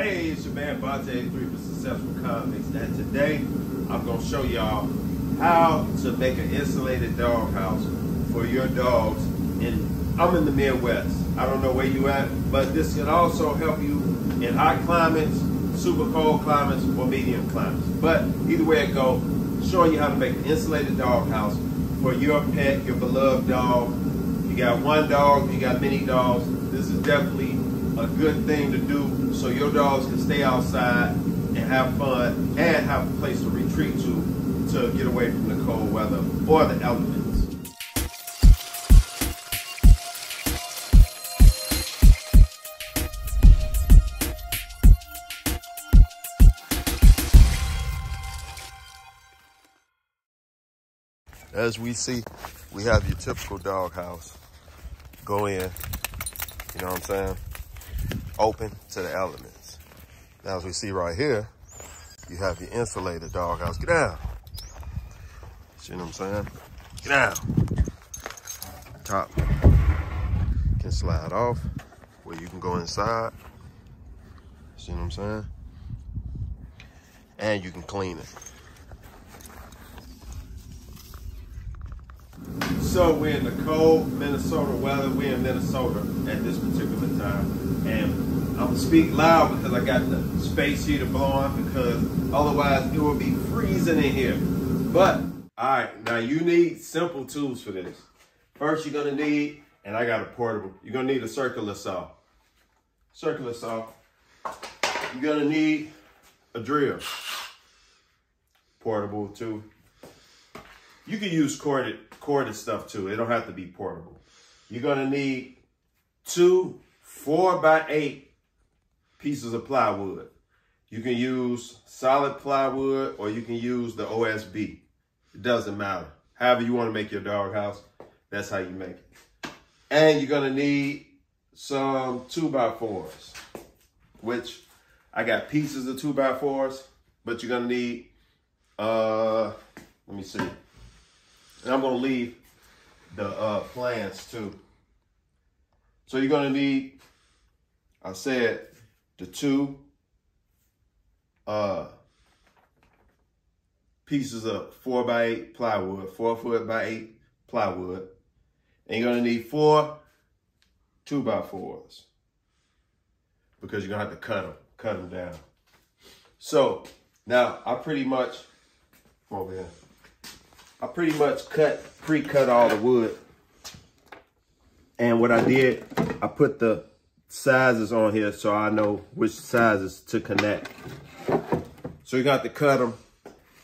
Hey, it's your man Bonta, 3 for Successful Convicts, and today I'm going to show y'all how to make an insulated dog house for your dogs. And I'm in the Midwest. I don't know where you at, but this can also help you in hot climates, super cold climates, or medium climates. But either way it go, showing you how to make an insulated dog house for your pet, your beloved dog. You got one dog, you got many dogs. This is definitely a good thing to do so your dogs can stay outside and have fun and have a place to retreat to to get away from the cold weather or the elements. As we see, we have your typical dog house. Go in, you know what I'm saying? Open to the elements. Now, as we see right here, you have your insulated dog house. Get down. See what I'm saying? Get down. Top can slide off where you can go inside. See what I'm saying? And you can clean it. So we're in the cold Minnesota weather. We're in Minnesota at this particular time. And I'm gonna speak loud because I got the space heater blowing because otherwise it will be freezing in here. But, all right, now you need simple tools for this. First you're gonna need, and I got a portable, you're gonna need a circular saw. Circular saw. You're gonna need a drill. Portable too. You can use corded corded stuff too. It don't have to be portable. You're gonna need two four by eight pieces of plywood. You can use solid plywood or you can use the OSB. It doesn't matter. However you want to make your dog house, that's how you make it. And you're gonna need some two by fours, which I got pieces of two by fours, but you're gonna need, uh, let me see. And I'm gonna leave the uh, plans too. So you're gonna need, I said, the two uh, pieces of four by eight plywood, four foot by eight plywood. And you're gonna need four two by fours because you're gonna have to cut them, cut them down. So now I pretty much, over here. I pretty much cut, pre-cut all the wood. And what I did, I put the sizes on here so I know which sizes to connect. So you got to cut them.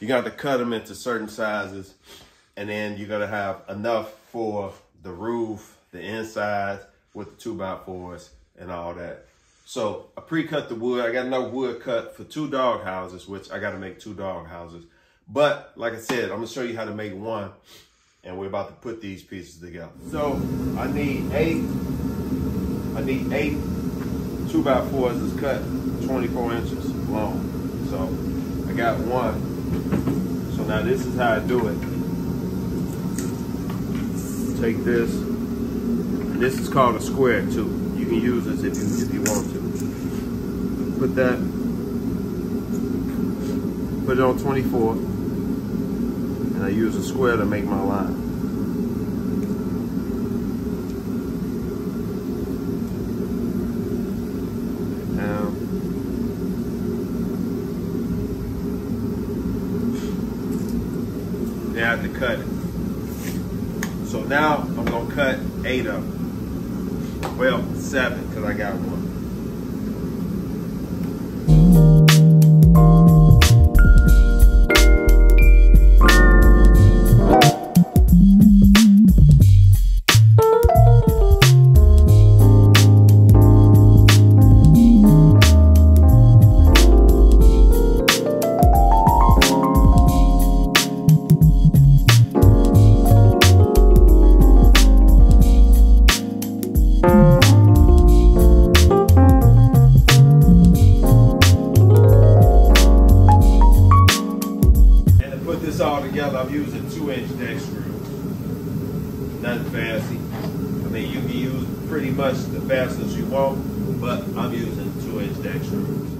You got to cut them into certain sizes. And then you're gonna have enough for the roof, the inside with the two by fours and all that. So I pre-cut the wood. I got enough wood cut for two dog houses, which I gotta make two dog houses. But like I said, I'm gonna show you how to make one and we're about to put these pieces together. So I need eight, I need eight two by fours that's cut 24 inches long. So I got one. So now this is how I do it. Take this, and this is called a square too. You can use this if you if you want to. Put that, put it on 24 and I use a square to make my line. To cut it. So now I'm gonna cut eight of them. Well, seven, because I got one. I'm using two inch deck screws. Nothing fancy. I mean, you can use pretty much the fastest you want, but I'm using two inch deck screws.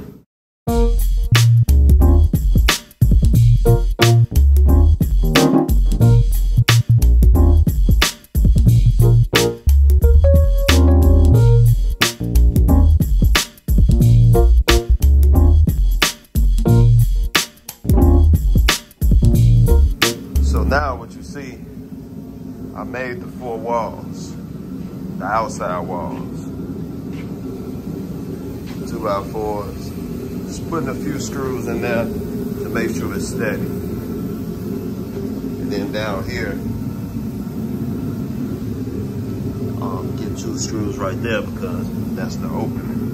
Then down here, um, get two screws right there because that's the opening.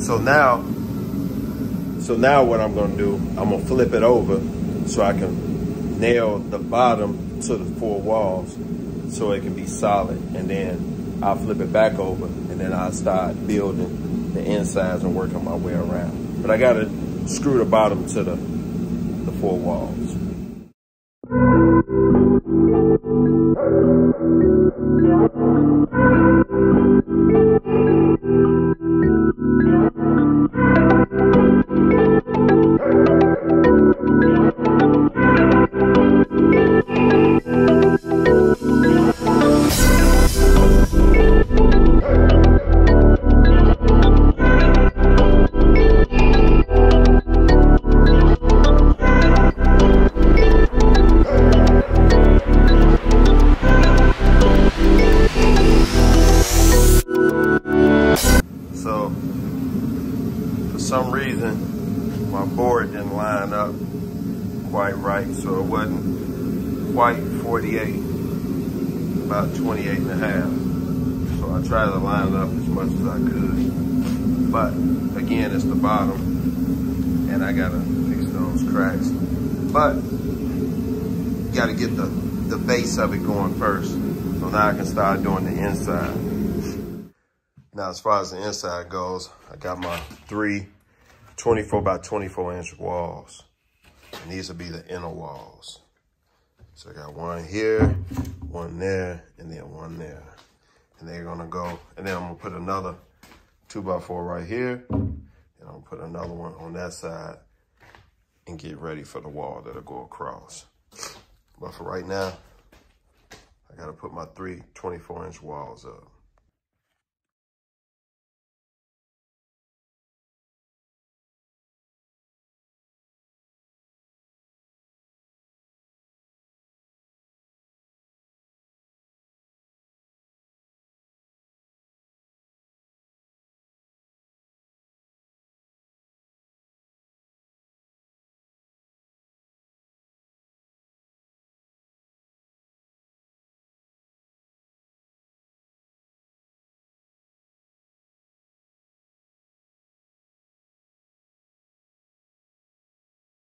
So now, so now what I'm gonna do, I'm gonna flip it over so I can nail the bottom to the four walls so it can be solid. And then I'll flip it back over and then I'll start building the insides and working my way around. But I gotta screw the bottom to the, the four walls. Some reason, my board didn't line up quite right, so it wasn't quite 48, about 28 and a half. So I tried to line it up as much as I could. But again, it's the bottom, and I gotta fix those cracks. But gotta get the, the base of it going first. So now I can start doing the inside. Now, as far as the inside goes, I got my three 24 by 24 inch walls. And these will be the inner walls. So I got one here, one there, and then one there. And they're gonna go, and then I'm gonna put another two by four right here, and I'm gonna put another one on that side and get ready for the wall that'll go across. But for right now, I gotta put my three 24 inch walls up.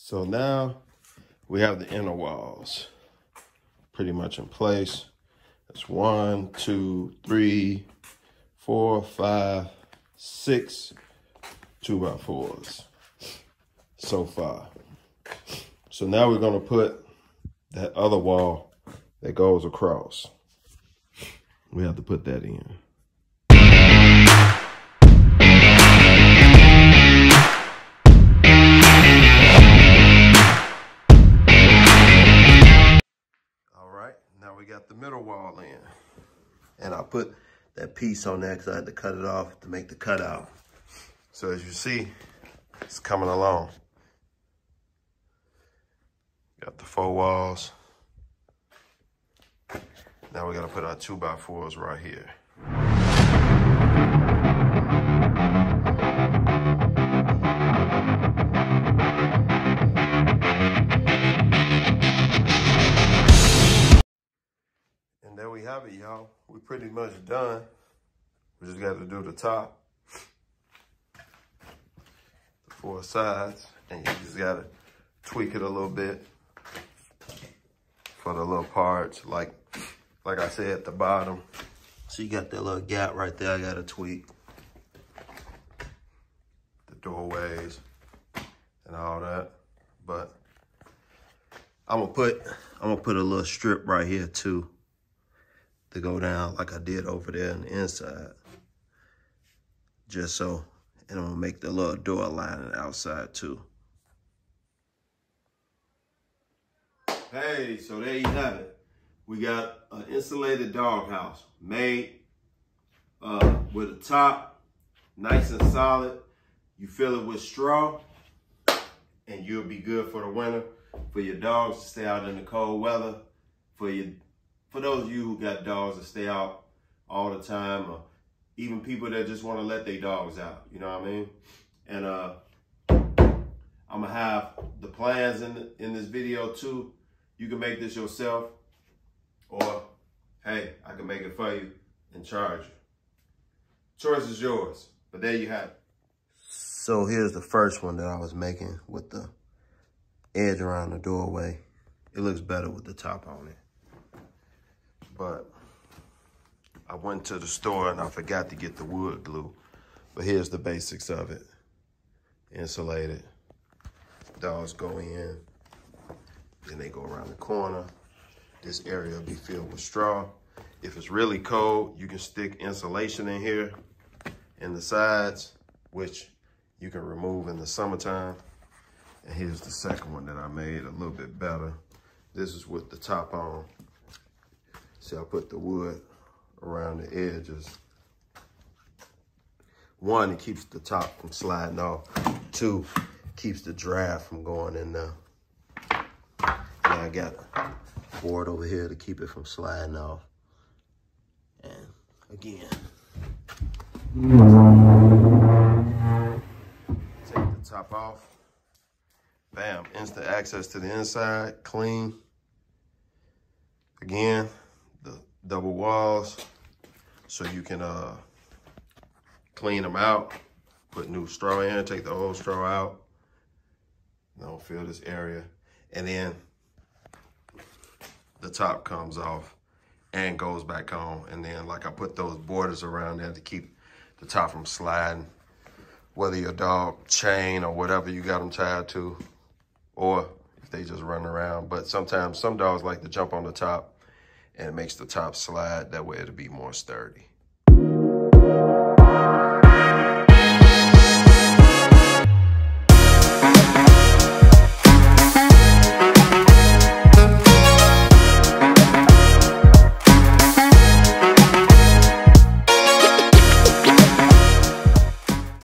So now we have the inner walls pretty much in place. That's one, two, three, four, five, six two by fours so far. So now we're gonna put that other wall that goes across. We have to put that in. Wall in. And I put that piece on there because I had to cut it off to make the cutout. So as you see, it's coming along. Got the four walls. Now we gotta put our two by fours right here. Y'all. We pretty much done. We just got to do the top, the four sides, and you just got to tweak it a little bit for the little parts, like like I said at the bottom. So you got that little gap right there I got to tweak. The doorways and all that. But I'm gonna put I'm gonna put a little strip right here too to go down like I did over there on the inside. Just so, and I'm gonna make the little door lining outside too. Hey, so there you have it. We got an insulated doghouse made uh, with a top, nice and solid. You fill it with straw, and you'll be good for the winter. For your dogs to stay out in the cold weather, for your for those of you who got dogs that stay out all the time or even people that just want to let their dogs out. You know what I mean? And uh, I'm gonna have the plans in in this video too. You can make this yourself, or hey, I can make it for you and charge you. Choice is yours, but there you have it. So here's the first one that I was making with the edge around the doorway. It looks better with the top on it. But I went to the store and I forgot to get the wood glue. But here's the basics of it. Insulated. Dogs go in. Then they go around the corner. This area will be filled with straw. If it's really cold, you can stick insulation in here in the sides, which you can remove in the summertime. And here's the second one that I made a little bit better. This is with the top on. See, I put the wood around the edges. One, it keeps the top from sliding off. Two, keeps the draft from going in there. And I got a board over here to keep it from sliding off. And again, take the top off. Bam, instant access to the inside, clean. Again, double walls so you can uh, clean them out, put new straw in, take the old straw out. Don't fill this area. And then the top comes off and goes back on. And then like I put those borders around there to keep the top from sliding. Whether your dog chain or whatever you got them tied to, or if they just run around. But sometimes some dogs like to jump on the top and it makes the top slide. That way it'll be more sturdy.